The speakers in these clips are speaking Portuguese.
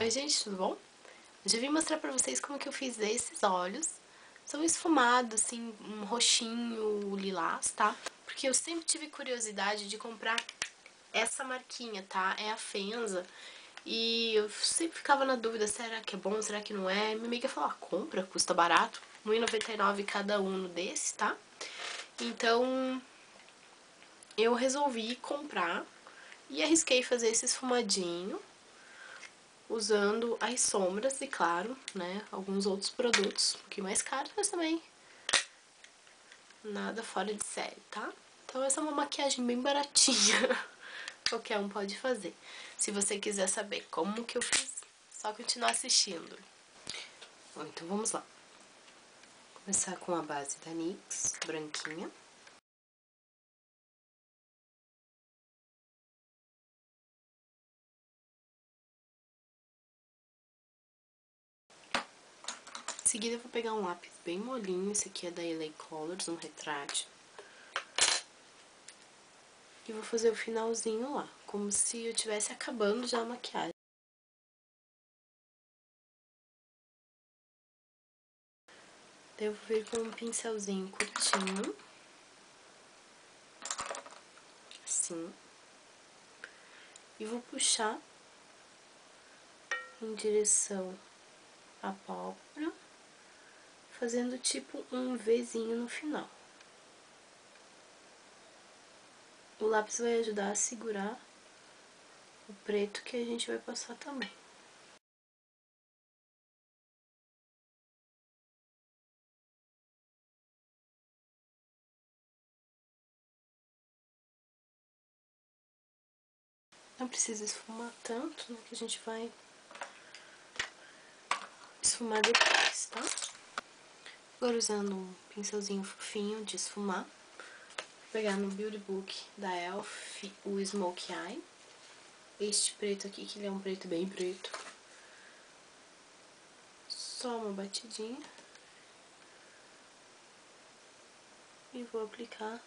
Oi gente, tudo bom? Hoje eu vim mostrar pra vocês como que eu fiz esses olhos. São esfumados, assim, um roxinho, lilás, tá? Porque eu sempre tive curiosidade de comprar essa marquinha, tá? É a Fenza. E eu sempre ficava na dúvida, será que é bom, será que não é? Minha amiga falou, ah, compra, custa barato. R$1,99 cada um desses, tá? Então, eu resolvi comprar e arrisquei fazer esse esfumadinho usando as sombras e, claro, né, alguns outros produtos um pouquinho mais caros, mas também nada fora de série, tá? Então essa é uma maquiagem bem baratinha, qualquer um pode fazer. Se você quiser saber como que eu fiz, só continuar assistindo. Bom, então vamos lá. Vou começar com a base da NYX, branquinha. Em seguida eu vou pegar um lápis bem molinho, esse aqui é da LA Colors, um retrato. E vou fazer o finalzinho lá, como se eu estivesse acabando já a maquiagem. Eu vou vir com um pincelzinho curtinho. Assim. E vou puxar em direção à pálpebra fazendo tipo um Vzinho no final. O lápis vai ajudar a segurar o preto que a gente vai passar também. Não precisa esfumar tanto, né, que a gente vai esfumar depois, tá? Agora usando um pincelzinho fofinho de esfumar, vou pegar no Beauty Book da e.l.f. o Smoke Eye. Este preto aqui, que ele é um preto bem preto. Só uma batidinha. E vou aplicar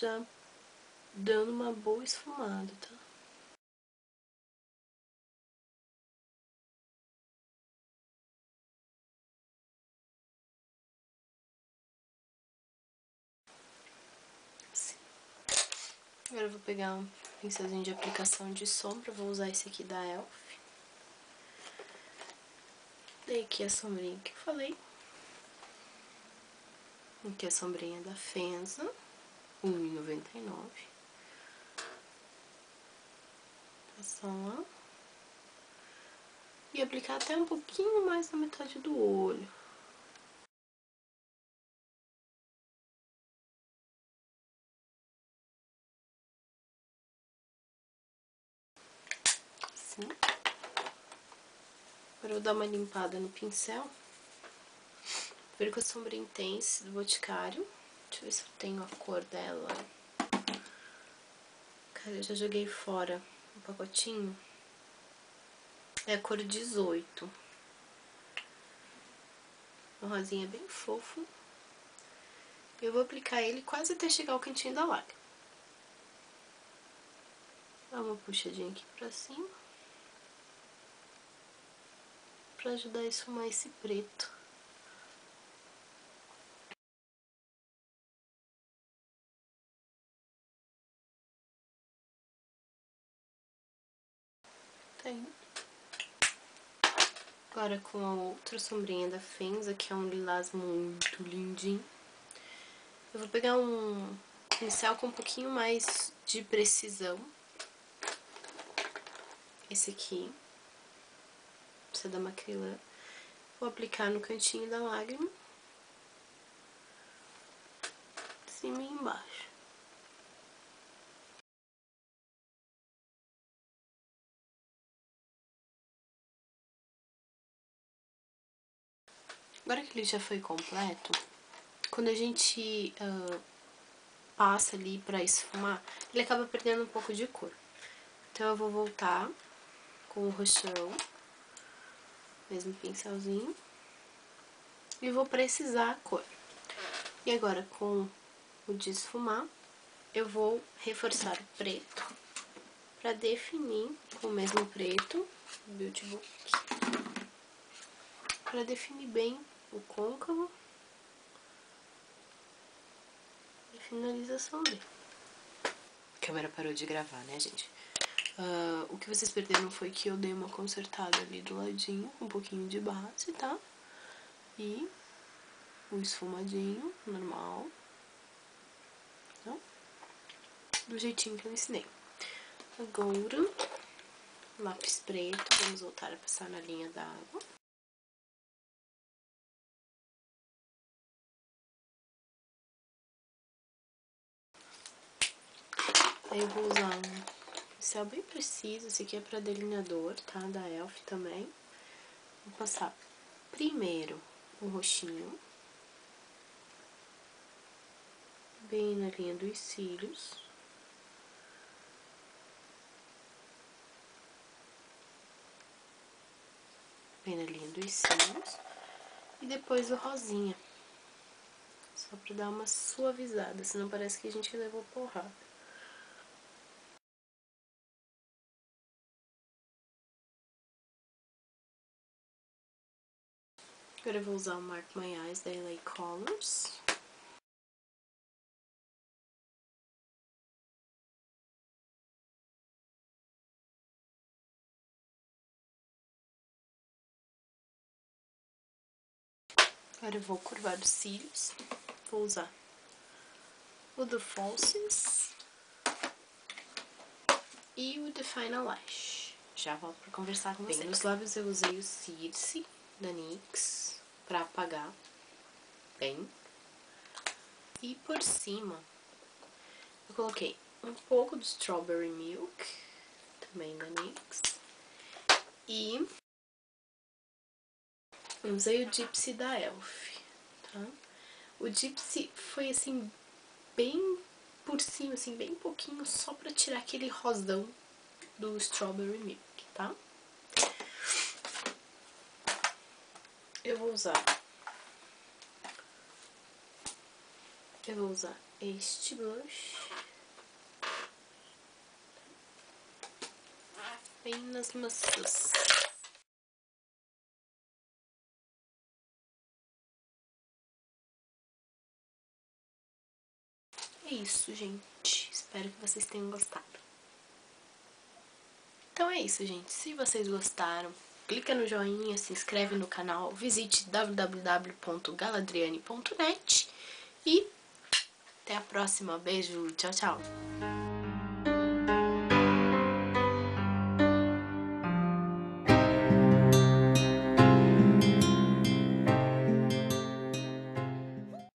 já dando uma boa esfumada, tá? Agora eu vou pegar um pincelzinho de aplicação de sombra, vou usar esse aqui da e.l.f. Dei aqui a sombrinha que eu falei. Aqui a sombrinha da Fenza, R$1,99. Passar lá. E aplicar até um pouquinho mais na metade do olho. Assim. Agora eu vou dar uma limpada no pincel. Ver com a sombra Intense do Boticário. Deixa eu ver se eu tenho a cor dela. Cara, eu já joguei fora o pacotinho. É a cor 18. Um rosinha bem fofo. Eu vou aplicar ele quase até chegar ao cantinho da lágrima. Dá uma puxadinha aqui pra cima para ajudar a esfumar esse preto. Tem. Agora com a outra sombrinha da Fenza, que é um lilás muito lindinho. Eu vou pegar um pincel com um pouquinho mais de precisão. Esse aqui da macrilã. Vou aplicar no cantinho da lágrima. Cima e embaixo. Agora que ele já foi completo, quando a gente uh, passa ali pra esfumar, ele acaba perdendo um pouco de cor. Então eu vou voltar com o roxão mesmo pincelzinho. E vou precisar a cor. E agora, com o desfumar, eu vou reforçar o preto para definir com o mesmo preto Beauty Book. Para definir bem o côncavo e finalização dele. A câmera parou de gravar, né, gente? Uh, o que vocês perderam foi que eu dei uma consertada ali do ladinho, um pouquinho de base, tá? E o esfumadinho, normal. Tá? Do jeitinho que eu ensinei. Agora, lápis preto, vamos voltar a passar na linha d'água. Aí eu vou usar pincel bem preciso, esse aqui é para delineador, tá? Da Elf também. Vou passar primeiro o roxinho. Bem na linha dos cílios. Bem na linha dos cílios. E depois o rosinha. Só pra dar uma suavizada, senão parece que a gente levou porrada. Agora eu vou usar o Mark My Eyes da LA Colors. Agora eu vou curvar os cílios. Vou usar o do Falsies e o Define Lash. Já volto pra conversar com Bem, você. Nos lábios eu usei o Circe da NYX para apagar bem. E por cima, eu coloquei um pouco do Strawberry Milk, também da NYX. E usei o Gypsy da Elf, tá? O Gypsy foi assim, bem por cima, assim, bem pouquinho, só pra tirar aquele rosão do Strawberry Milk, tá? Eu vou usar. Eu vou usar este blush. Bem nas maçãs. É isso gente. Espero que vocês tenham gostado. Então é isso gente. Se vocês gostaram clica no joinha, se inscreve no canal, visite www.galadriane.net e até a próxima. Beijo, tchau, tchau!